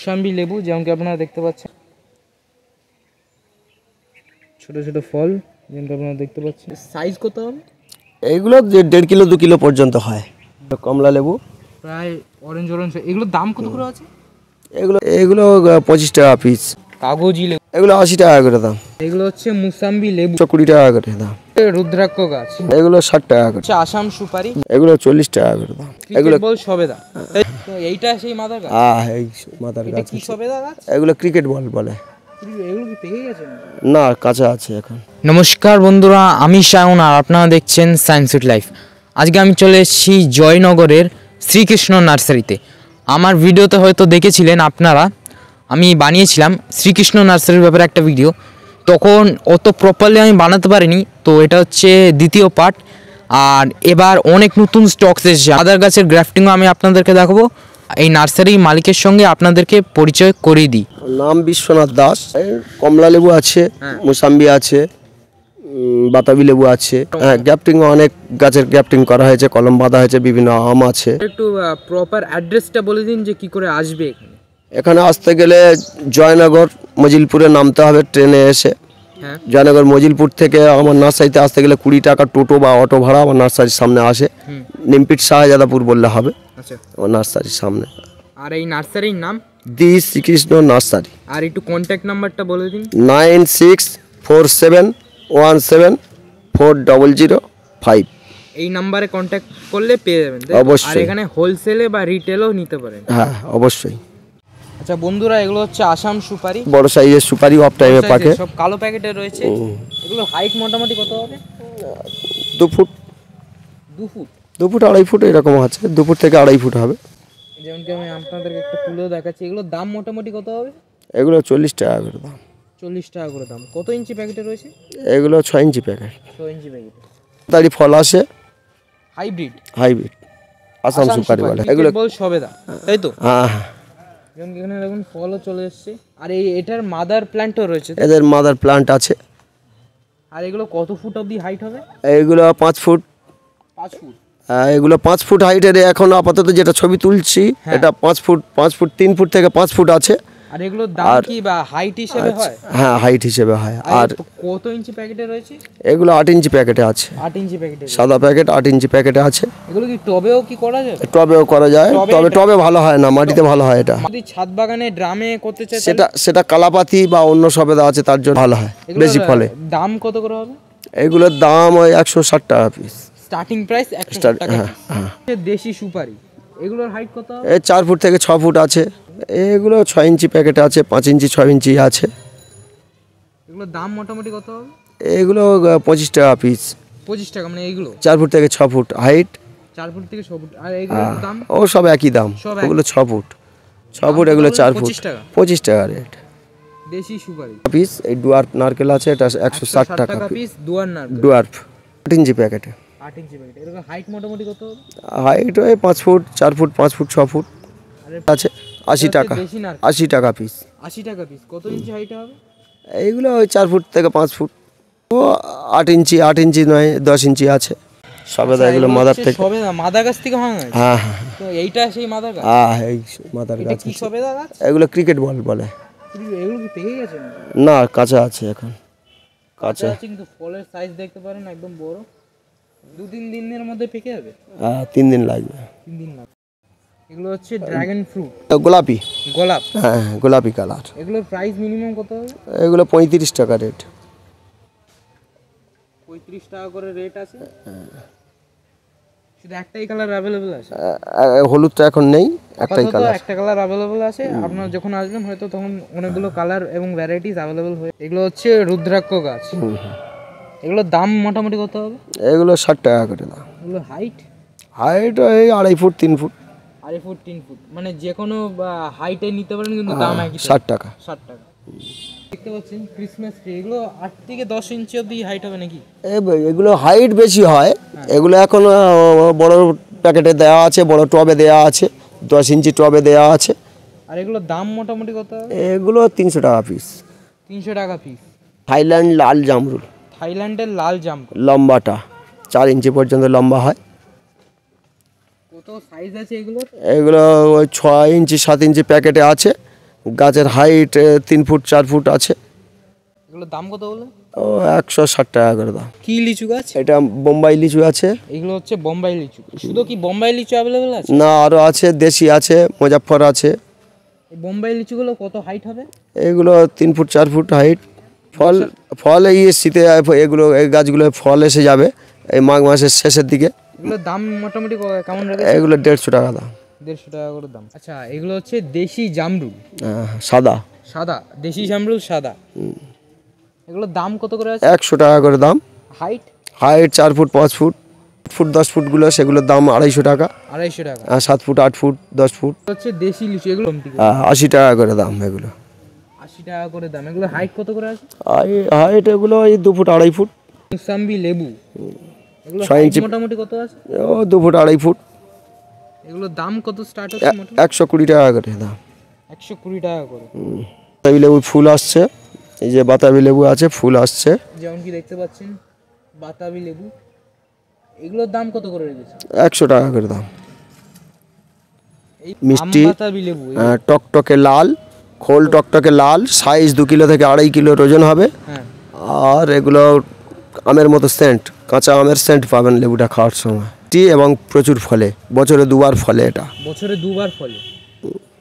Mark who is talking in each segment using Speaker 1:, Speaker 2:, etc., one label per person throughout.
Speaker 1: মৌসাম্বি লেবু যেমনকি আপনারা দেখতে পাচ্ছেন। ছোট ছোট ফল যেমনকি আপনারা দেখতে পাচ্ছেন। সাইজ কত হবে?
Speaker 2: এইগুলো যে দেড় কিলো দু কিলো পর্যন্ত হয়। কমলা লেবু।
Speaker 1: প্রায় অরেঞ্জ অরেঞ্জ এগুলোর দাম কত করে আছে?
Speaker 2: এগুলো এগুলো পঁচিশ টাকা পিস
Speaker 1: কাগজি লেবু।
Speaker 2: এগুলো আশি টাকা করে দাম।
Speaker 1: এগুলো হচ্ছে মুসাম্বি লেবু।
Speaker 2: কুড়ি টাকা করে দাম।
Speaker 1: রুদ্রাক্ষ গাছ।
Speaker 2: এগুলো ষাট টাকা করে।
Speaker 1: আসাম সুপারি।
Speaker 2: এগুলো চল্লিশ টাকা করে দাম। এগুলো
Speaker 1: ক্রিকেট বল সবেদা। এইটা সেই মাদার গাছ?
Speaker 2: আহ এই
Speaker 1: এটা
Speaker 2: গাছ
Speaker 1: কি সবেদা গাছ?
Speaker 2: এগুলো ক্রিকেট বল বলে। না কাঁচা আছে এখন।
Speaker 1: নমস্কার বন্ধুরা আমি শাওন আর আপনারা দেখছেন সায়েন্স উইথ লাইফ আজকে আমি চলে এসেছি জয়নগরের শ্রীকৃষ্ণ নার্সারিতে। আমার ভিডিওতে হয়তো দেখেছিলেন আপনারা আমি বানিয়েছিলাম শ্রীকৃষ্ণ নার্সারির ব্যাপারে একটা ভিডিও। তখন অত প্রপারলি আমি বানাতে পারিনি তো এটা হচ্ছে দ্বিতীয় পার্ট আর এবার অনেক নতুন স্টকস এসেছে। আদার গাছের গ্রাফটিংও আমি আপনাদেরকে দেখাবো। এই নার্সারি মালিকের সঙ্গে আপনাদেরকে পরিচয় করিয়ে দিই।
Speaker 2: নাম বিশ্বনাথ দাস। কমলা লেবু আছে মোসাম্বি আছে বাতাবি লেবু আছে। হ্যাঁ গ্যাপটিং অনেক গাছের গ্যাপটিং করা হয়েছে কলম বাঁধা হয়েছে বিভিন্ন আম আছে।
Speaker 1: একটু প্রপার অ্যাড্রেসটা বলে দিন যে কি করে আসবে এখানে
Speaker 2: আসতে গেলে জয়নগর মজিলপুরে নামতে হবে ট্রেনে এসে।
Speaker 1: হ্যাঁ।
Speaker 2: জয়নগর মজিলপুর থেকে আমার নার্সারিতে আসতে গেলে কুড়ি টাকা টোটো বা অটো ভাড়া আমার নার্সারির সামনে আসে। নিমপিট শাহজাদাপুর বললে হবে।
Speaker 1: আচ্ছা।
Speaker 2: আমার নার্সারির সামনে।
Speaker 1: আর এই নার্সারির নাম?
Speaker 2: দি শ্রীকৃষ্ণ নার্সারি।
Speaker 1: আর একটু কন্ট্যাক্ট নাম্বারটা বলে দিন।
Speaker 2: Nine six four seven one seven four double zero five.
Speaker 1: এই নাম্বারে কন্ট্যাক্ট করলে পেয়ে যাবেন।
Speaker 2: অবশ্যই।
Speaker 1: আর এখানে হোলসেলে বা রিটেলও নিতে পারেন।
Speaker 2: হ্যাঁ অবশ্যই।
Speaker 1: আচ্ছা বন্ধুরা এগুলো হচ্ছে আসাম সুপারি।
Speaker 2: বড় সাইজের সুপারি অফ টাইমে পাকে।
Speaker 1: সব কালো প্যাকেটে রয়েছে। এগুলো হাইট মোটামুটি কত হবে?
Speaker 2: দু ফুট।
Speaker 1: দু ফুট?
Speaker 2: দু ফুট আড়াই ফুট এরকম আছে। দু ফুট থেকে আড়াই ফুট হবে।
Speaker 1: যেমন কি আমি আপনাদেরকে একটা তুলেও দেখাচ্ছি। এগুলোর দাম মোটামুটি কত হবে?
Speaker 2: এগুলো চল্লিশ টাকা করে দাম।
Speaker 1: চল্লিশ টাকা করে দাম। কত ইঞ্চি প্যাকেটে রয়েছে?
Speaker 2: এগুলো ছয় ইঞ্চি প্যাকেট।
Speaker 1: ছ ইঞ্চি প্যাকেট।
Speaker 2: তাড়ি ফল আসে।
Speaker 1: হাইব্রিড?
Speaker 2: হাইব্রিড। আসাম সুপারি বলে। এগুলো
Speaker 1: সবেদা। তাই তো?
Speaker 2: হ্যাঁ হ্যাঁ।
Speaker 1: যেমন এখানে দেখুন ফলও চলে এসছে। আর এই এটার মাদার প্ল্যান্টও রয়েছে।
Speaker 2: এদের মাদার প্লান্ট আছে।
Speaker 1: আর এগুলো কত ফুট অবধি হাইট হবে?
Speaker 2: এগুলো পাঁচ ফুট।
Speaker 1: পাঁচ ফুট।
Speaker 2: এগুলো পাঁচ ফুট হাইটের এখন আপাতত যেটা ছবি তুলছি এটা পাঁচ ফুট পাঁচ ফুট তিন ফুট থেকে পাঁচ ফুট আছে।
Speaker 1: আর এগুলোর দাম কি বা হাইট হিসেবে হয়?
Speaker 2: হ্যাঁ হাইট হিসেবে হয়।
Speaker 1: আর কত ইঞ্চি প্যাকেটে রয়েছে?
Speaker 2: এগুলো আট ইঞ্চি প্যাকেটে আছে।
Speaker 1: আট ইঞ্চি প্যাকেটে
Speaker 2: সাদা প্যাকেট আট ইঞ্চি প্যাকেটে আছে।
Speaker 1: এগুলো কি টবেও কি করা যাবে
Speaker 2: টবেও করা যায়। তবে টবে ভালো হয় না মাটিতে ভালো হয় এটা।
Speaker 1: যদি ছাদ বাগানে ড্রামে করতে চাই
Speaker 2: সেটা সেটা কালাপাতি বা অন্য সবেদা আছে তার জন্য ভালো হয় বেশি ফলে।
Speaker 1: দাম কত করে হবে?
Speaker 2: এগুলোর দাম ওই একশো ষাট টাকা পিস
Speaker 1: স্টার্টিং প্রাইস একশো টাকা
Speaker 2: হ্যাঁ, হ্যাঁ।
Speaker 1: দেশি সুপারি। এগুলোর হাইট কত
Speaker 2: এই চার ফুট থেকে ছ ফুট আছে। এগুলো ছয় ইঞ্চি প্যাকেটে আছে পাঁচ ইঞ্চি ছয় ইঞ্চি আছে।
Speaker 1: এগুলোর দাম মোটামুটি কত হবে?
Speaker 2: এগুলো পঁচিশ টাকা পিস
Speaker 1: পঁচিশ টাকা মানে এইগুলো
Speaker 2: চার ফুট থেকে ছ ফুট হাইট
Speaker 1: চার ফুট থেকে ছ ফুট। আর এগুলোর দাম?
Speaker 2: ও সব একই দাম। ওগুলো ছ ফুট। ছ ফুট এগুলো চার ফুট। পঁচিশ টাকা। রেট
Speaker 1: দেশি সুপারি।
Speaker 2: পিস এই ডুয়ার্ফ নারকেল আছে এটা একশো ষাট টাকা
Speaker 1: পিস দুয়ার না
Speaker 2: ডুয়ার্ফ। আট ইঞ্চি প্যাকেটে।
Speaker 1: আট ইঞ্চি প্যাকেট। এরকম হাইট মোটামুটি কত
Speaker 2: হাইট ওই পাঁচ ফুট চার ফুট পাঁচ ফুট ছ ফুট আছে। আশি টাকা আশি টাকা পিস
Speaker 1: আশি টাকা পিস কত ইঞ্চি হাইট হবে?
Speaker 2: এইগুলো ওই চার ফুট থেকে পাঁচ ফুট ও আট ইঞ্চি আট ইঞ্চি নয় দশ ইঞ্চি আছে। সবেদা এগুলো মাদার থেকে।
Speaker 1: সবে মাদা গাছ থেকে ভাঙা
Speaker 2: হ্যাঁ হ্যাঁ
Speaker 1: তো এইটা সেই মাদা গাছ?
Speaker 2: হ্যাঁ এই মাদার গাছ
Speaker 1: কি সবেদা গাছ?
Speaker 2: এগুলো ক্রিকেট বল। বলে
Speaker 1: এগুলো কি পেকে গেছে না
Speaker 2: কাঁচা আছে এখন। কাঁচা।
Speaker 1: আছে কিন্তু ফলের সাইজ দেখতে পারেন একদম বড়। দু তিন দিনের মধ্যে পেকে যাবে?
Speaker 2: হ্যাঁ তিন দিন লাগবে।
Speaker 1: তিন দিন না এগুলো হচ্ছে ড্রাগন ফ্রুট
Speaker 2: গোলাপি।
Speaker 1: গোলাপ।
Speaker 2: হ্যাঁ গোলাপি কালার
Speaker 1: এগুলোর প্রাইস মিনিমাম কত হবে?
Speaker 2: এগুলো পঁয়ত্রিশ টাকা রেট
Speaker 1: পঁয়ত্রিশ টাকা করে রেট আছে? শুধু একটাই কালার অ্যাভেলেবেল আছে?
Speaker 2: হলুদটা এখন নেই একটাই কালার
Speaker 1: একটা কালার অ্যাভেলেবেল আছে। আপনারা যখন আসবেন হয়তো তখন অনেকগুলো কালার এবং ভ্যারাইটিস অ্যাভেলেবেল হয়ে এগুলো হচ্ছে রুদ্রাক্ষ গাছ। এগুলোর দাম মোটামুটি কত হবে?
Speaker 2: এগুলো ষাট টাকা করে দাম।
Speaker 1: এগুলো হাইট
Speaker 2: হাইট এই আড়াই ফুট তিন ফুট।
Speaker 1: আড়াই ফুট তিন ফুট। মানে যে কোনো হাইটে নিতে পারেন কিন্তু দাম একই।
Speaker 2: ষাট টাকা।
Speaker 1: ষাট টাকা। দেখতে পাচ্ছেন ক্রিসমাস ট্রি এগুলো আট থেকে দশ ইঞ্চি অব্দি হাইট হবে নাকি?
Speaker 2: এগুলো হাইট বেশি হয়। এগুলো এখন বড় প্যাকেটে দেওয়া আছে বড় টবে দেওয়া আছে দশ ইঞ্চি টবে দেওয়া আছে।
Speaker 1: আর এগুলোর দাম মোটামুটি কত
Speaker 2: এগুলো তিনশো টাকা পিস
Speaker 1: তিনশো টাকা পিস
Speaker 2: থাইল্যান্ড লাল জামরুল।
Speaker 1: থাইল্যান্ডের লাল জাম্প
Speaker 2: লম্বাটা চার ইঞ্চি পর্যন্ত লম্বা হয়
Speaker 1: কত সাইজ আছে এগুলোর
Speaker 2: এগুলো ওই ছয় ইঞ্চি সাত ইঞ্চি প্যাকেটে আছে। গাছের হাইট তিন ফুট চার ফুট আছে।
Speaker 1: দাম কত বলে
Speaker 2: ও একশো ষাট টাকা করে দাম।
Speaker 1: কি লিচু গাছ?
Speaker 2: এটা বোম্বাই লিচু আছে।
Speaker 1: এগুলো হচ্ছে বোম্বাই লিচু। শুধু কি বোম্বাই লিচু অ্যাভেলেবেল আছে?
Speaker 2: না আরও আছে দেশি আছে মুজাফর আছে।
Speaker 1: বোম্বাই লিচুগুলো কত হাইট হবে?
Speaker 2: এগুলো তিন ফুট চার ফুট হাইট ফল ফল এই শীতে এগুলো এই গাছগুলো ফল এসে যাবে এই মাঘ মাসের শেষের দিকে।
Speaker 1: এগুলোর দাম মোটামুটি কেমন রাখে
Speaker 2: এগুলো দেড়শো টাকা দাম।
Speaker 1: দেড়শো টাকা করে দাম। আচ্ছা এগুলো হচ্ছে দেশি জামরুল?
Speaker 2: হ্যাঁ, সাদা।
Speaker 1: সাদা? দেশি জামরুল সাদা? এগুলোর দাম কত করে আছে?
Speaker 2: একশো টাকা করে দাম।
Speaker 1: হাইট
Speaker 2: হাইট চার ফুট পাঁচ ফুট ফুট দশ ফুটগুলো সেগুলোর দাম আড়াইশো টাকা।
Speaker 1: আড়াইশো টাকা।
Speaker 2: সাত ফুট আট ফুট দশ ফুট।
Speaker 1: হচ্ছে দেশি লিচু এগুলো।
Speaker 2: আহ, আশি টাকা করে দাম এগুলো।
Speaker 1: আশি টাকা করে দাম। এগুলো হাইট কত করে আছে?
Speaker 2: হাইট এগুলো এই দু ফুট আড়াই ফুট।
Speaker 1: মুসাম্বি লেবু।
Speaker 2: ছয় ইঞ্চি-
Speaker 1: মোটামুটি কত আছে?
Speaker 2: ও দু ফুট আড়াই ফুট।
Speaker 1: এগুলোর দাম কত স্টার্ট হচ্ছে
Speaker 2: একশো কুড়ি টাকা করে দাম।
Speaker 1: একশো কুড়ি টাকা করে।
Speaker 2: বাতাবি লেবু ফুল আসছে। এই যে বাতাবি লেবু আছে ফুল আসছে।
Speaker 1: যেমন কি দেখতে পাচ্ছেন বাতাবি লেবু। এগুলোর দাম কত করে রেখেছে
Speaker 2: একশো টাকা করে দাম।
Speaker 1: এই
Speaker 2: মিষ্টি।
Speaker 1: বাতাবি লেবু
Speaker 2: টকটকে লাল খোল টকটকে লাল সাইজ দু কিলো থেকে আড়াই কিলোর ওজন হবে।
Speaker 1: হ্যাঁ।
Speaker 2: আর এগুলো আমের মতো সেন্ট কাঁচা আমের সেন্ট পাবেন লেবুটা খাওয়ার সময়। টি এবং প্রচুর ফলে বছরে দুবার ফলে এটা।
Speaker 1: বছরে দুবার ফলে?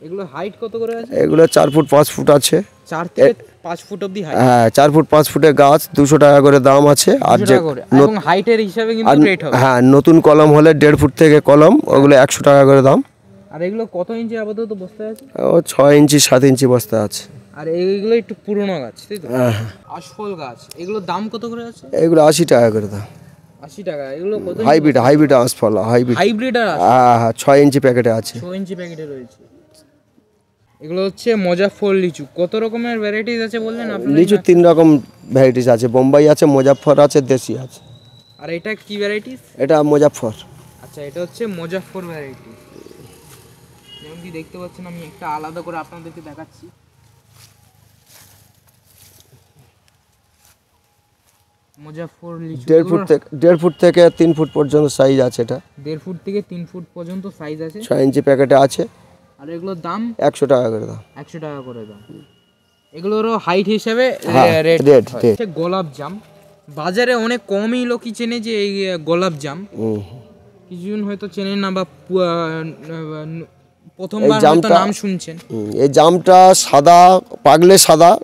Speaker 1: এগুলো হাইট কত করে আছে?
Speaker 2: এগুলো চার ফুট পাঁচ ফুট আছে।
Speaker 1: চার থেকে পাঁচ ফুট হাইট
Speaker 2: হ্যাঁ চার ফুট পাঁচ ফুটের গাছ দুশো টাকা করে দাম আছে। আর যে
Speaker 1: হাইটের হিসাবে কিন্তু রেট হবে।
Speaker 2: হ্যাঁ নতুন কলম হলে দেড় ফুট থেকে কলম ওগুলো একশো টাকা করে দাম।
Speaker 1: আর এগুলো কত ইঞ্চি আপাতত বস্তা আছে?
Speaker 2: ও ছয় ইঞ্চি সাত ইঞ্চি বস্তা আছে।
Speaker 1: আর এইগুলো একটু পুরনো গাছ তাই তো?
Speaker 2: হ্যাঁ।
Speaker 1: আশফল গাছ এগুলোর দাম কত করে আছে?
Speaker 2: এগুলো আশি টাকা করে দাম।
Speaker 1: আশি টাকা এগুলো কত
Speaker 2: হাইব্রিড হাইব্রিড আঁশফল হাইব্রিড।
Speaker 1: হাইব্রিড আর
Speaker 2: হ্যাঁ হ্যাঁ ছয় ইঞ্চি প্যাকেটে আছে।
Speaker 1: ছ ইঞ্চি প্যাকেটে রয়েছে। এগুলো হচ্ছে মজাফর লিচু। কত রকমের ভ্যারাইটিস আছে বললেন আপনি?
Speaker 2: লিচু তিন রকম ভ্যারাইটিস আছে। বোম্বাই আছে মুজাফর আছে দেশি আছে।
Speaker 1: আর এটা কি ভ্যারাইটিস
Speaker 2: এটা মুজাফর।
Speaker 1: আচ্ছা এটা হচ্ছে মজাফর ভ্যারাইটি যেমন কি দেখতে পাচ্ছেন আমি একটা আলাদা করে আপনাদেরকে দেখাচ্ছি মজাফর লিচু
Speaker 2: দেড় ফুট থেকে দেড় ফুট থেকে তিন ফুট পর্যন্ত সাইজ আছে এটা।
Speaker 1: দেড় ফুট থেকে তিন ফুট পর্যন্ত সাইজ আছে।
Speaker 2: ছয় ইঞ্চি প্যাকেটে আছে।
Speaker 1: আর এগুলোর দাম?
Speaker 2: একশো টাকা করে দাম।
Speaker 1: একশো টাকা করে দাম। এগুলোরও হাইট হিসেবে
Speaker 2: হ্যাঁ,
Speaker 1: রেট
Speaker 2: rate, rate।
Speaker 1: গোলাপ জাম। বাজারে অনেক কমই লোকই চেনে যে এই গোলাপ জাম। কিছুজন হয়তো চেনেন না বা প্রথমবার হয়তো
Speaker 2: জামটা-
Speaker 1: নাম শুনছেন।
Speaker 2: এই জামটা সাদা পাকলে সাদা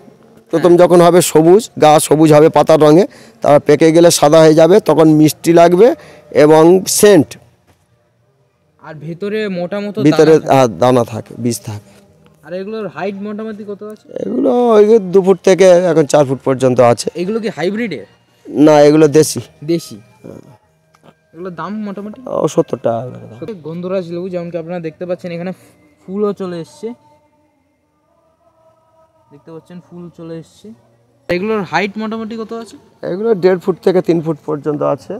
Speaker 2: প্রথম যখন হবে সবুজ গা সবুজ হবে পাতার রঙে তারপর পেকে গেলে সাদা হয়ে যাবে তখন মিষ্টি লাগবে এবং সেন্ট।
Speaker 1: আর ভেতরে মোটামুটি
Speaker 2: ভিতরে
Speaker 1: দানা থাকে।
Speaker 2: হ্যাঁ, দানা থাকে বীজ থাকে।
Speaker 1: আর এগুলোর হাইট মোটামুটি কত আছে?
Speaker 2: এগুলো ওই দু ফুট থেকে এখন চার ফুট পর্যন্ত আছে।
Speaker 1: এগুলো কি হাইব্রিডের
Speaker 2: না এগুলো দেশি।
Speaker 1: দেশি? এগুলোর দাম মোটামুটি?
Speaker 2: ও সত্তর টাকা।
Speaker 1: গন্ধরাজ লেবু যেমন কি আপনারা দেখতে পাচ্ছেন এখানে ফুলও চলে এসছে। দেখতে পাচ্ছেন ফুল চলে এসছে। এগুলোর হাইট মোটামুটি কত আছে?
Speaker 2: এগুলো দেড় ফুট থেকে তিন ফুট পর্যন্ত আছে।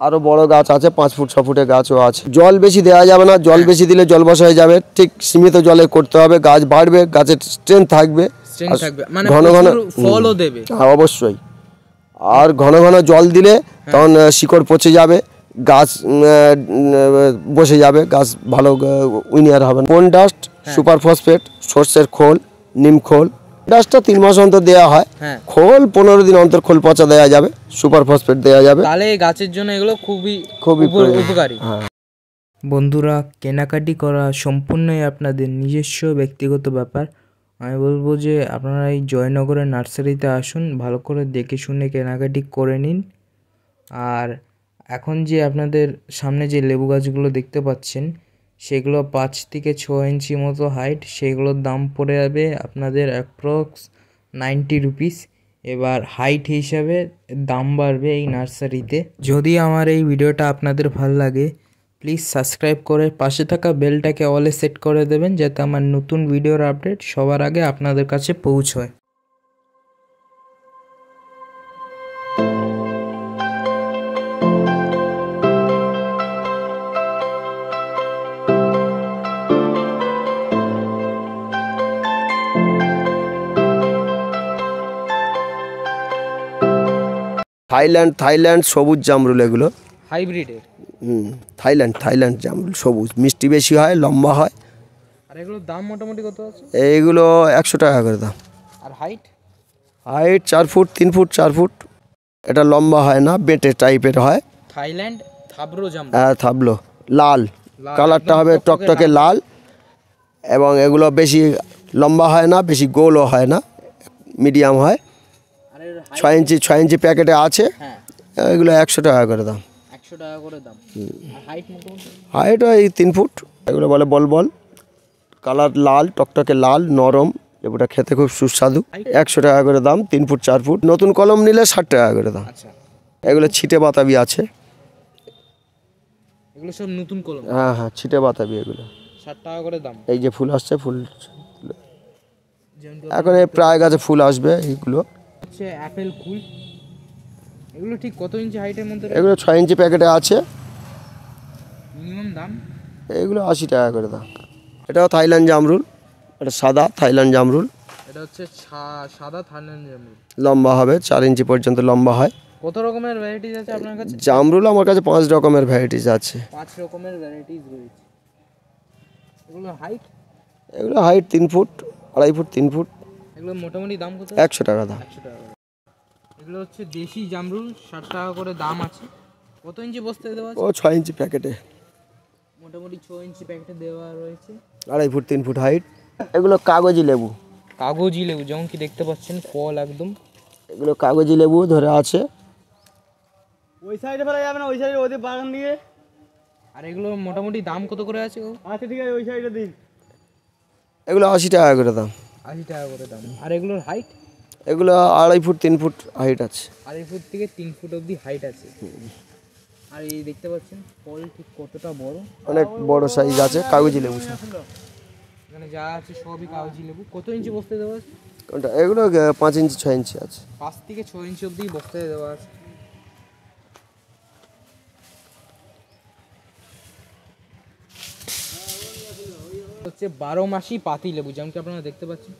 Speaker 2: আরও বড় গাছ আছে পাঁচ ফুট ছ ফুটের গাছও আছে। জল বেশি দেওয়া যাবে না জল বেশি দিলে জল বসা হয়ে যাবে। ঠিক সীমিত জলে করতে হবে গাছ বাড়বে গাছের স্ট্রেংথ থাকবে।
Speaker 1: থাকবে। মানে
Speaker 2: ঘন ঘন
Speaker 1: ফলও দেবে।
Speaker 2: হ্যাঁ অবশ্যই। আর ঘন ঘন জল দিলে তখন শিকড় পচে যাবে গাছ বসে যাবে গাছ ভালো উইনিয়ার হবে কোন ডাস্ট সুপার ফসফেট সর্ষের খোল। নিম খোল। ডাস্টটা তিন মাস অন্তর দেওয়া হয়।
Speaker 1: হ্যাঁ।
Speaker 2: খোল পনেরো দিন অন্তর খোল পচা দেওয়া যাবে সুপার ফসফেট দেওয়া যাবে।
Speaker 1: তাহলে এই গাছের জন্য এগুলো খুবই
Speaker 2: খুবই প্রয়োজন।
Speaker 1: উপকারী।
Speaker 2: হ্যাঁ।
Speaker 3: বন্ধুরা কেনাকাটি করা সম্পূর্ণই আপনাদের নিজস্ব ব্যক্তিগত ব্যাপার। আমি বলব যে আপনারা এই জয়নগরের নার্সারিতে আসুন ভালো করে দেখে শুনে কেনাকাটি করে নিন। আর এখন যে আপনাদের সামনে যে লেবু গাছগুলো দেখতে পাচ্ছেন সেগুলো পাঁচ থেকে ছ ইঞ্চি মতো হাইট সেগুলোর দাম পড়ে যাবে আপনাদের অ্যাপ্রক্স নাইনটি রুপিস এবার হাইট হিসাবে দাম বাড়বে এই নার্সারিতে। যদি আমার এই ভিডিওটা আপনাদের ভালো লাগে প্লিজ সাবস্ক্রাইব করে পাশে থাকা বেলটাকে অলে সেট করে দেবেন, যাতে আমার নতুন ভিডিওর আপডেট সবার আগে আপনাদের কাছে পৌঁছয়।
Speaker 2: থাইল্যান্ড থাইল্যান্ড সবুজ জামরুল এগুলো।
Speaker 1: হাইব্রিডের?
Speaker 2: হুম থাইল্যান্ড থাইল্যান্ড জামরুল সবুজ। মিষ্টি বেশি হয় লম্বা হয়।
Speaker 1: আর এগুলোর দাম মোটামুটি কত আছে?
Speaker 2: এইগুলো একশো টাকা করে দাম।
Speaker 1: আর হাইট?
Speaker 2: হাইট চার ফুট তিন ফুট চার ফুট। এটা লম্বা হয় না বেটে টাইপের হয়।
Speaker 1: থাইল্যান্ড থাবরো জাম
Speaker 2: হ্যাঁ থাবলো লাল। কালারটা হবে
Speaker 1: টকটকে
Speaker 2: লাল। এবং এগুলো বেশি লম্বা হয় না বেশি গোলও হয় না মিডিয়াম হয়। ছয় ইঞ্চি ছয় ইঞ্চি প্যাকেটে আছে।
Speaker 1: হ্যাঁ।
Speaker 2: এগুলো একশো টাকা করে দাম।
Speaker 1: একশো টাকা করে দাম। হাইট
Speaker 2: হাইট ওই তিন ফুট। এগুলো বলে বল বল কালার লাল টকটকে লাল নরম। লেবুটা খেতে খুব সুস্বাদু। একশো টাকা করে দাম তিন ফুট চার ফুট। নতুন কলম নিলে ষাট টাকা করে দাম।
Speaker 1: আচ্ছা।
Speaker 2: এগুলো ছিটে বাতাবি আছে।
Speaker 1: এগুলো সব নতুন কলম?
Speaker 2: হ্যাঁ হ্যাঁ ছিটে বাতাবি এগুলো।
Speaker 1: ষাট টাকা করে দাম।
Speaker 2: এই যে ফুল আসছে ফুল এখন এই প্রায় গাছে ফুল আসবে এইগুলো।
Speaker 1: হচ্ছে অ্যাপেল কুল। এগুলো ঠিক কত ইঞ্চি হাইটের মধ্যে
Speaker 2: এগুলো ছয় ইঞ্চি প্যাকেটে আছে।
Speaker 1: মিনিমাম দাম?
Speaker 2: এইগুলো আশি টাকা করে দাম। এটাও থাইল্যান্ড জামরুল। এটা সাদা থাইল্যান্ড জামরুল।
Speaker 1: এটা হচ্ছে সাদা থাইল্যান্ড জামরুল।
Speaker 2: লম্বা হবে চার ইঞ্চি পর্যন্ত লম্বা হয়।
Speaker 1: কত রকমের ভ্যারাইটিস আছে আপনার কাছে?
Speaker 2: জামরুল আমার কাছে পাঁচ রকমের ভ্যারাইটিস আছে।
Speaker 1: পাঁচ রকমের ভ্যারাইটিস রয়েছে। এগুলো হাইট
Speaker 2: এগুলো হাইট তিন ফুট আড়াই ফুট তিন ফুট।
Speaker 1: এগুলো মোটামুটি দাম কত?
Speaker 2: একশো টাকা দাম।
Speaker 1: এগুলো হচ্ছে দেশি জামরুল ষাট টাকা করে দাম আছে। কত ইঞ্চি বস্তায় দেওয়া আছে?
Speaker 2: ও ছয় ইঞ্চি প্যাকেটে।
Speaker 1: মোটামুটি ছ ইঞ্চি প্যাকেটে দেওয়া রয়েছে।
Speaker 2: আড়াই ফুট তিন ফুট হাইট এগুলো কাগজি লেবু।
Speaker 1: কাগজি লেবু যেমন কি দেখতে পাচ্ছেন ফল একদম।
Speaker 2: এগুলো কাগজি লেবু ধরে আছে।
Speaker 4: ওই সাইডে ফেলা যাবে না ওই সাইডে ওদের বাগান দিয়ে।
Speaker 1: আর এগুলো মোটামুটি দাম কত করে আছে
Speaker 4: আচ্ছা ঠিক আছে ওই সাইডে দিন।
Speaker 2: এগুলো আশি টাকা করে দাম।
Speaker 1: আশি টাকা করে দাম। আর এগুলোর হাইট
Speaker 2: এগুলো আড়াই ফুট তিন ফুট হাইট আছে।
Speaker 1: আড়াই ফুট থেকে তিন ফুট অবধি হাইট আছে। আর এই দেখতে পাচ্ছেন ফল ঠিক কতটা বড়?
Speaker 2: অনেক বড় সাইজ আছে কাগজি লেবু।
Speaker 1: এখানে যা আছে সবই কাগজি লেবু। কত ইঞ্চি বস্তায় দেওয়া আছে?
Speaker 2: কোনটা এগুলো পাঁচ ইঞ্চি ছয় ইঞ্চি আছে।
Speaker 1: পাঁচ থেকে ছ ইঞ্চি অবধি বস্তায় দেওয়া আছে। হচ্ছে বারো মাসি পাতি লেবু যেমন কি আপনারা দেখতে পাচ্ছেন।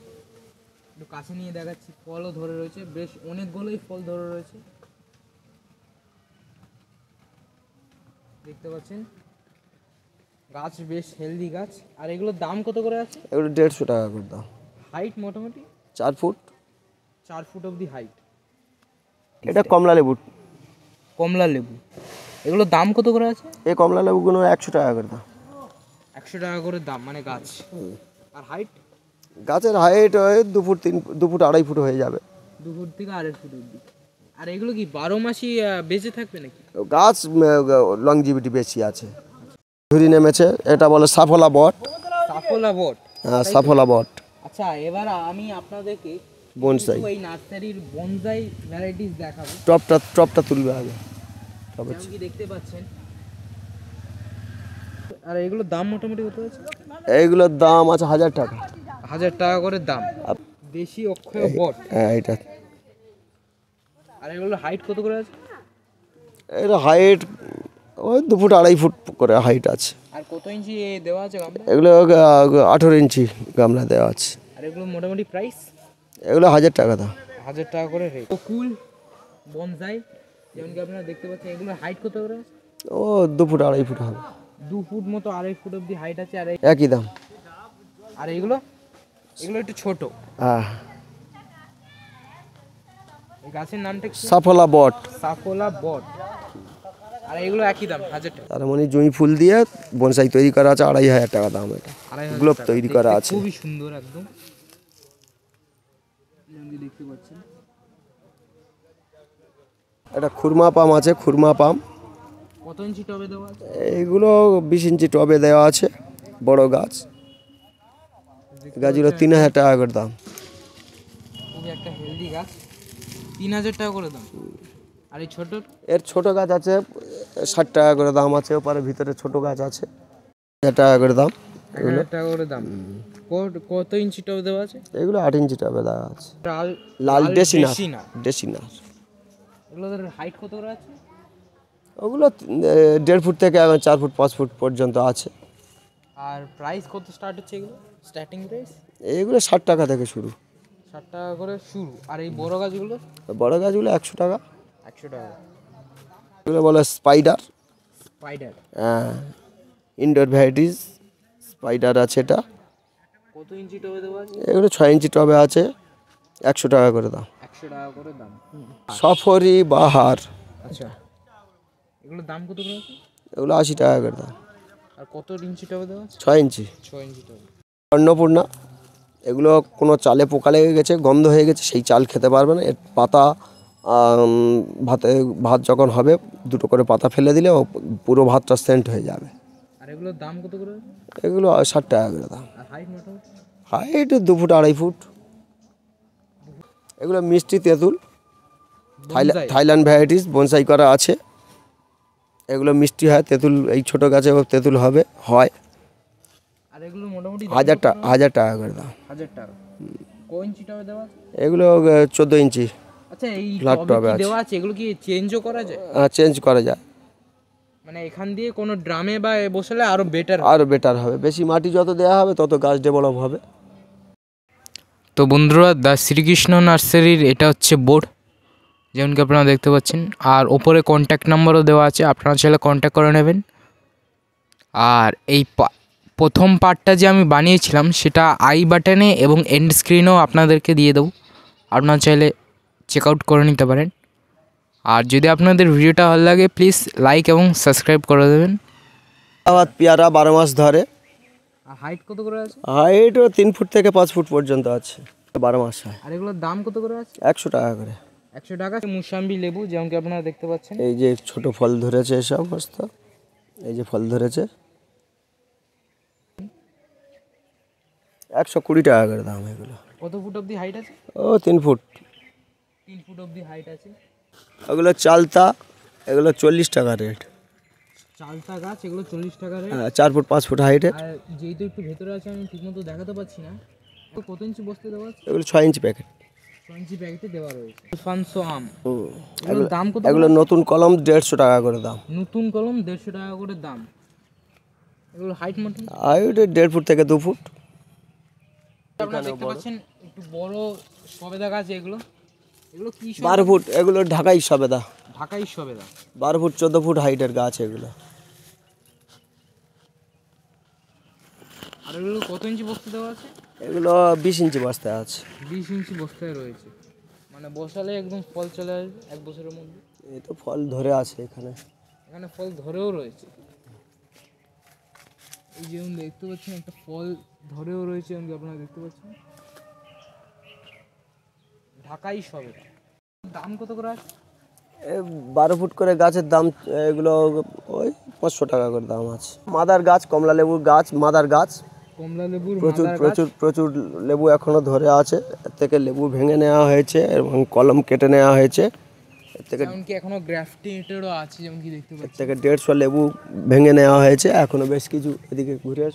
Speaker 1: একটু কাছে নিয়ে দেখাচ্ছি ফলও ধরে রয়েছে বেশ অনেকগুলোই ফল ধরে রয়েছে। দেখতে পাচ্ছেন গাছ বেশ হেলদি গাছ। আর এগুলোর দাম কত করে আছে?
Speaker 2: এগুলো দেড়শো টাকা করে দাম।
Speaker 1: হাইট মোটামুটি?
Speaker 2: চার ফুট।
Speaker 1: চার ফুট অবধি হাইট
Speaker 2: এটা কমলা লেবু।
Speaker 1: কমলা লেবু। এগুলোর দাম কত করে আছে?
Speaker 2: এই কমলা লেবুগুলো একশো টাকা করে দাম।
Speaker 1: একশো টাকা করে দাম মানে গাছ। আর হাইট
Speaker 2: গাছের হাইট ওই দু ফুট তিন দু ফুট আড়াই ফুট হয়ে যাবে।
Speaker 1: দু ফুট থেকে আড়াই ফুট অব্দি আর এগুলো কি বারো মাসই বেঁচে থাকবে নাকি?
Speaker 2: গাছ লংজিভিটি বেশি আছে। ঝুরি নেমেছে এটা বলে সাফলা বট।
Speaker 1: সাফলা বট?
Speaker 2: হ্যাঁ সাফলা বট।
Speaker 1: আচ্ছা এবার আমি আপনাদেরকে
Speaker 2: বনসাই।
Speaker 1: এই নার্সারির বনসাই ভ্যারাইটিস দেখাবো।
Speaker 2: টপটা টপটা তুলবে আগে।
Speaker 1: কি দেখতে পাচ্ছেন আর এগুলোর দাম মোটামুটি কত আছে?
Speaker 2: এইগুলোর দাম আছে হাজার টাকা।
Speaker 1: হাজার টাকা করে দাম। দেশি অক্ষয় বট।
Speaker 2: হ্যাঁ এটা
Speaker 1: আর এগুলোর হাইট কত করে আছে?
Speaker 2: এটা হাইট ওই দু ফুট আড়াই ফুট করে হাইট আছে।
Speaker 1: আর কত ইঞ্চি দেওয়া আছে গামলা?
Speaker 2: এগুলো আঠেরো ইঞ্চি গামলা দেওয়া আছে।
Speaker 1: আর এগুলো মোটামুটি প্রাইস
Speaker 2: এগুলো হাজার টাকা দাম।
Speaker 1: হাজার টাকা করে রেট কুল বনসাই যেমন কি আপনারা দেখতে পাচ্ছেন এগুলোর হাইট কত করে
Speaker 2: ও দু ফুট আড়াই ফুট হবে।
Speaker 1: দু ফুট মতো আড়াই ফুট অবধি হাইট আছে আর
Speaker 2: একই দাম।
Speaker 1: আর এগুলো? এগুলো একটু ছোট।
Speaker 2: হ্যাঁ।
Speaker 1: গাছের নামটা
Speaker 2: সাফলা বট।
Speaker 1: সাফোলা বট। আর এগুলো একই দাম হাজার টাকা।
Speaker 2: তার মানে জুঁই ফুল দিয়ে বনসাই তৈরি করা আছে আড়াই হাজার টাকা দাম এটা। গ্লোব তৈরি করা আছে।
Speaker 1: খুবই সুন্দর একদম। দেখতে পাচ্ছেন।
Speaker 2: এটা খুরমা পাম আছে খুরমা পাম।
Speaker 1: কত ইঞ্চি টবে দেওয়া আছে?
Speaker 2: এইগুলো বিশ ইঞ্চি টবে দেওয়া আছে বড় গাছ। গাছগুলো তিন হাজার টাকা করে দাম।
Speaker 1: খুবই একটা হেলদি গাছ। তিন হাজার টাকা করে দাম। আর এই ছোট?
Speaker 2: এর ছোট গাছ আছে ষাট টাকা করে দাম আছে ওপারে ভিতরে ছোট গাছ আছে। হাজার টাকা করে দাম
Speaker 1: হাজার টাকা করে দাম। কত- কত ইঞ্চি টবে দেওয়া আছে?
Speaker 2: এগুলো আট ইঞ্চি টবে দেওয়া আছে।
Speaker 1: লাল
Speaker 2: লাল ডেসিনা
Speaker 1: ডেসিনা।
Speaker 2: ডেসিনা
Speaker 1: এগুলোদের হাইট কত করে আছে?
Speaker 2: ওগুলো দেড় ফুট থেকে এখন চার ফুট পাঁচ ফুট পর্যন্ত আছে।
Speaker 1: আর প্রাইস কত স্টার্ট হচ্ছে এগুলো? স্টার্টিং প্রাইস
Speaker 2: এইগুলো ষাট টাকা থেকে শুরু।
Speaker 1: ষাট টাকা করে শুরু। আর এই বড় গাছগুলো?
Speaker 2: বড় গাছগুলো একশো টাকা।
Speaker 1: একশো টাকা।
Speaker 2: এগুলো বলে স্পাইডার
Speaker 1: স্পাইডার হ্যাঁ।
Speaker 2: ইনডোর ভ্যারাইটিস স্পাইডার আছে এটা।
Speaker 1: কত ইঞ্চি টবে দেওয়া আছে?
Speaker 2: এগুলো ছয় ইঞ্চি টবে আছে। একশো টাকা করে দাম।
Speaker 1: একশো টাকা করে দাম।
Speaker 2: সফরি বাহার।
Speaker 1: আচ্ছা। এগুলোর দাম কত করে আছে?
Speaker 2: এগুলো আশি টাকা করে দাম।
Speaker 1: আর কত ইঞ্চি টবে দেওয়া আছে?
Speaker 2: ছয় ইঞ্চি।
Speaker 1: ছয় ইঞ্চি টবে।
Speaker 2: অন্নপূর্ণা এগুলো কোনো চালে পোকা লেগে গেছে গন্ধ হয়ে গেছে সেই চাল খেতে পারবে না। এর পাতা ভাতে ভাত যখন হবে দুটো করে পাতা ফেলে দিলে পুরো ভাতটা সেন্ট হয়ে যাবে।
Speaker 1: আর এগুলোর দাম কত করে?
Speaker 2: এগুলো ষাট টাকা করে দাম।
Speaker 1: হাইট
Speaker 2: দু ফুট আড়াই ফুট। এগুলো মিষ্টি তেঁতুল? থাইল্যান্ড ভ্যারাইটিস বনসাই করা আছে। এগুলো মিষ্টি হয় তেঁতুল এই ছোটো গাছে তেঁতুল হবে হয়।
Speaker 1: আর এগুলো মোটামুটি
Speaker 2: হাজার টাকা
Speaker 1: করে?
Speaker 2: হাজার টাকা করে দাম
Speaker 1: হাজার টাকা ক ইঞ্চি টবে দেওয়া
Speaker 2: এগুলো চোদ্দ ইঞ্চি।
Speaker 1: আচ্ছা এই টবে। দেওয়া আছে? এগুলো কি চেঞ্জও করা যায়?
Speaker 2: চেঞ্জ করা যায়।
Speaker 1: মানে এখান দিয়ে কোনো ড্রামে বা এ বসালে আরও বেটার
Speaker 2: আরও বেটার হবে। বেশি মাটি যত দেওয়া হবে তত গাছ ডেভেলপ হবে।
Speaker 1: তো বন্ধুরা দ্য শ্রীকৃষ্ণ নার্সারির এটা হচ্ছে বোর্ড। যেমনকি আপনারা দেখতে পাচ্ছেন আর ওপরে কন্ট্যাক্ট নাম্বারও দেওয়া আছে আপনারা চাইলে কন্ট্যাক্ট করে নেবেন। আর এই পা- প্রথম পার্টটা যে আমি বানিয়েছিলাম সেটা আই বাটনে এবং এন্ড স্ক্রিনেও আপনাদেরকে দিয়ে দেবো। আপনারা চাইলে চেক আউট করে নিতে পারেন। আর যদি আপনাদের ভিডিওটা ভালো লাগে প্লিজ লাইক এবং সাবস্ক্রাইব করে দেবেন।
Speaker 2: আবার পেয়ারা বারো মাস ধরে।
Speaker 1: আর হাইট কত করে আছে?
Speaker 2: হাইটও তিন ফুট থেকে পাঁচ ফুট পর্যন্ত আছে। বারো মাস হয়।
Speaker 1: আর এগুলোর দাম কত করে আছে?
Speaker 2: একশো টাকা করে।
Speaker 1: একশো টাকা। মুসাম্বি লেবু যেমন কি আপনারা দেখতে পাচ্ছেন।
Speaker 2: এই যে ছোট ফল ধরেছে এসব মস্ত। এই যে ফল ধরেছে। একশো কুড়ি টাকা করে দাম এগুলো।
Speaker 1: কত ফুট অবধি হাইট আছে?
Speaker 2: ও তিন ফুট।
Speaker 1: তিন ফুট অবধি হাইট আছে।
Speaker 2: ওগুলো চালতা এগুলো চল্লিশ টাকা রেট
Speaker 1: চালতা গাছ এগুলো চল্লিশ টাকা রেট
Speaker 2: হ্যাঁ চার ফুট পাঁচ ফুট হাইটের
Speaker 1: যেহেতু একটু ভেতরে আছে আমি ঠিকমতো দেখাতে পাচ্ছি না। তো কত ইঞ্চি বস্তে দেওয়া আছে?
Speaker 2: এগুলো ছয় ইঞ্চি প্যাকেট
Speaker 1: ছ ইঞ্চি প্যাকেটে দেওয়া রয়েছে। আলফানসো আম। এগুলোর দাম কত?
Speaker 2: এগুলো নতুন কলম দেড়শো টাকা করে দাম।
Speaker 1: নতুন কলম দেড়শো টাকা করে দাম। এগুলো হাইট
Speaker 2: দেড় ফুট থেকে দু ফুট।
Speaker 1: আপনারা দেখতে পাচ্ছেন একটু বড় সবেদা গাছ এগুলো। এগুলো কি
Speaker 2: বারো ফুট এগুলো ঢাকাই সবেদা।
Speaker 1: ঢাকাই সবেদা।
Speaker 2: বারো ফুট চোদ্দ ফুট হাইটের গাছ এগুলো।
Speaker 1: আর এগুলো কত ইঞ্চি বস্তে দেওয়া আছে?
Speaker 2: এগুলো বিশ ইঞ্চি বস্তায় আছে।
Speaker 1: বিশ ইঞ্চি বস্তায় রয়েছে। মানে বসালে একদম ফল চলে আসবে এক বছরের মধ্যে?
Speaker 2: এ তো ফল ধরে আছে এখানে।
Speaker 1: এখানে ফল ধরেও রয়েছে? এই যেমন দেখতে পাচ্ছেন একটা ফল ধরেও রয়েছে এমনকি আপনারা দেখতে পাচ্ছেন? ঢাকাই সবে দাম কত করে আছে?
Speaker 2: বারো ফুট করে গাছের দাম এগুলো ওই পাঁচশো টাকা করে দাম আছে। মাদার গাছ কমলা লেবুর গাছ মাদার গাছ। প্রচুর। প্রচুর প্রচুর লেবু এখনও ধরে আছে। এর থেকে লেবু ভেঙে নেওয়া হয়েছে এবং কলম কেটে নেওয়া হয়েছে। এর থেকে
Speaker 1: এমনকি এখনও গ্রাফটেডও আছে যেমন কি দেখতে
Speaker 2: এর থেকে দেড়শো লেবু ভেঙে নেওয়া হয়েছে। এখনও বেশ কিছু এদিকে ঘুরে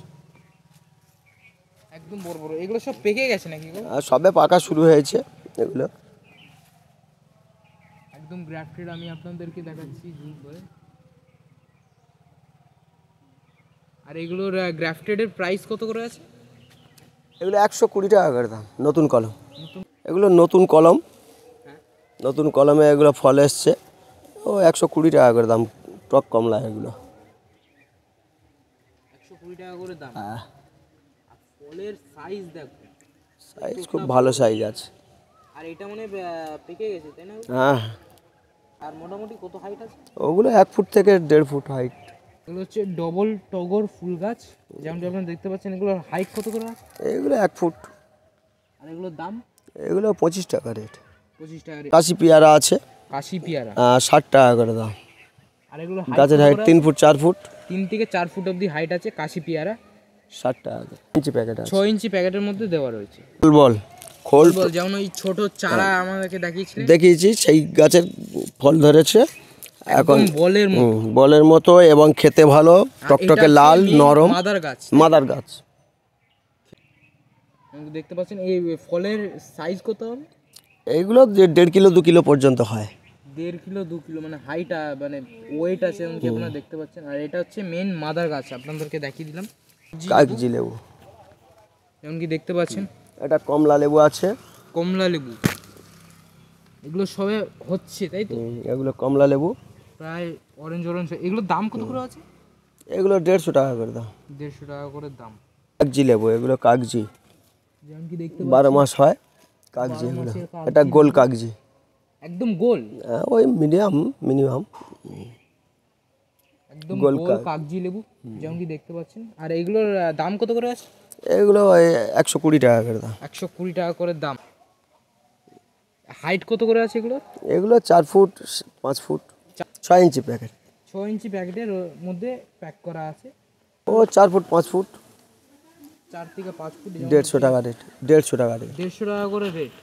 Speaker 1: একদম বড় বড়। এগুলো সব পেকে গেছে নাকি
Speaker 2: সবে পাকা শুরু হয়েছে এগুলো।
Speaker 1: একদম গ্রাফটেড আমি আপনাদেরকে দেখাচ্ছি জুম করে। আর এগুলোর গ্রাফটেডের প্রাইস কত করে আছে?
Speaker 2: এগুলো একশো কুড়ি টাকা করে দাম নতুন কলম। এগুলো নতুন কলম। নতুন কলমে এগুলো ফল এসছে। ও একশো কুড়ি টাকা করে দাম টক কমলা এগুলো।
Speaker 1: একশো কুড়ি টাকা করে দাম?
Speaker 2: হ্যাঁ।
Speaker 1: ফলের সাইজ দেখো।
Speaker 2: সাইজ খুব ভালো সাইজ আছে।
Speaker 1: আর এটা মানে পেকে গেছে তাই না?
Speaker 2: হ্যাঁ।
Speaker 1: আর মোটামুটি কত হাইট আছে?
Speaker 2: ওগুলো এক ফুট থেকে দেড় ফুট হাইট
Speaker 1: এগুলো হচ্ছে ডবল টগর ফুল গাছ। যেমনটি আপনারা দেখতে পাচ্ছেন এগুলোর হাইট কত করে? আছে
Speaker 2: এগুলো এক ফুট।
Speaker 1: আর এগুলোর দাম?
Speaker 2: এগুলো পঁচিশ টাকা রেট
Speaker 1: পঁচিশ টাকা রে-
Speaker 2: কাশি পেয়ারা আছে।
Speaker 1: কাশি পেয়ারা?
Speaker 2: ষাট টাকা করে দাম।
Speaker 1: আর এগুলো
Speaker 2: গাছের হাইট তিন ফুট চার ফুট।
Speaker 1: তিন থেকে চার ফুট অবধি হাইট আছে কাশি পেয়ারা।
Speaker 2: ষাট টাকা ইঞ্চি প্যাকেট আছে।
Speaker 1: ছ ইঞ্চি প্যাকেটের মধ্যে দেওয়া রয়েছে।
Speaker 2: খোল বল। খোল।
Speaker 1: বল যেমন ওই ছোট চারা আমাদেরকে দেখিয়েছিলেন।
Speaker 2: দেখিয়েছি সেই গাছের ফল ধরেছে। এখন
Speaker 1: বলের মতো।
Speaker 2: বলের মতো এবং খেতে ভালো টকটকে লাল নরম
Speaker 1: মাদার গাছ।
Speaker 2: মাদার গাছ।
Speaker 1: দেখতে পাচ্ছেন এই ফলের সাইজ কত হবে?
Speaker 2: এইগুলো দেড় কিলো দু কিলো পর্যন্ত হয়।
Speaker 1: দেড় কিলো দু কিলো মানে হাইট মানে ওয়েট আছে এমনকি আপনারা দেখতে পাচ্ছেন। আর এটা হচ্ছে মেন মাদার গাছ আপনাদেরকে দেখিয়ে দিলাম।
Speaker 2: কাগজি লেবু।
Speaker 1: যেমন কি দেখতে পাচ্ছেন।
Speaker 2: এটা কমলা লেবু আছে।
Speaker 1: কমলা লেবু। এগুলো সবে হচ্ছে তাই তো?
Speaker 2: এগুলো কমলা লেবু।
Speaker 1: প্রায় অরেঞ্জ অরেঞ্জ এগুলোর দাম কত করে আছে?
Speaker 2: এগুলো দেড়শো টাকা করে দাম।
Speaker 1: দেড়শো টাকা করে দাম।
Speaker 2: কাগজি লেবু এগুলো কাগজি
Speaker 1: কি দেখতে
Speaker 2: বারো মাস হয় কাগজি এগুলো। এটা গোল কাগজি
Speaker 1: একদম গোল?
Speaker 2: হ্যাঁ, ওই মিডিয়াম মিনিমাম।
Speaker 1: একদম
Speaker 2: গোল
Speaker 1: কাগজি লেবু যেমন কি দেখতে পাচ্ছেন আর এগুলোর দাম কত করে আছে?
Speaker 2: এগুলো একশো কুড়ি টাকা করে দাম।
Speaker 1: একশো কুড়ি টাকা করে দাম। হাইট কত করে আছে এগুলো
Speaker 2: এগুলো চার ফুট পাঁচ ফুট। ছয় ইঞ্চি প্যাকেট
Speaker 1: ছয় ইঞ্চি প্যাকেটের মধ্যে প্যাক করা আছে।
Speaker 2: ও চার ফুট পাঁচ ফুট।
Speaker 1: চার থেকে পাঁচ ফুট
Speaker 2: দেড়শো টাকা রেট দেড়শো টাকা রেট
Speaker 1: দেড়শো টাকা করে রেট